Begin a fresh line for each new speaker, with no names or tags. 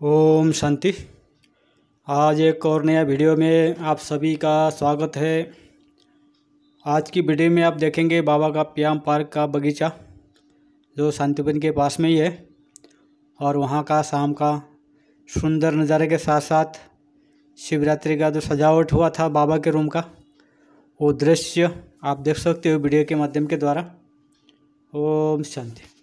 ओम शांति। आज एक और नया वीडियो में आप सभी का स्वागत है। आज की वीडियो में आप देखेंगे बाबा का प्याम पार्क का बगीचा, जो शांतिवन के पास में ही है और वहाँ का शाम का सुंदर नज़ारे के साथ साथ शिवरात्रि का जो सजावट हुआ था बाबा के रूम का, वो दृश्य आप देख सकते हो वीडियो के माध्यम के द्वारा। ओम शांति।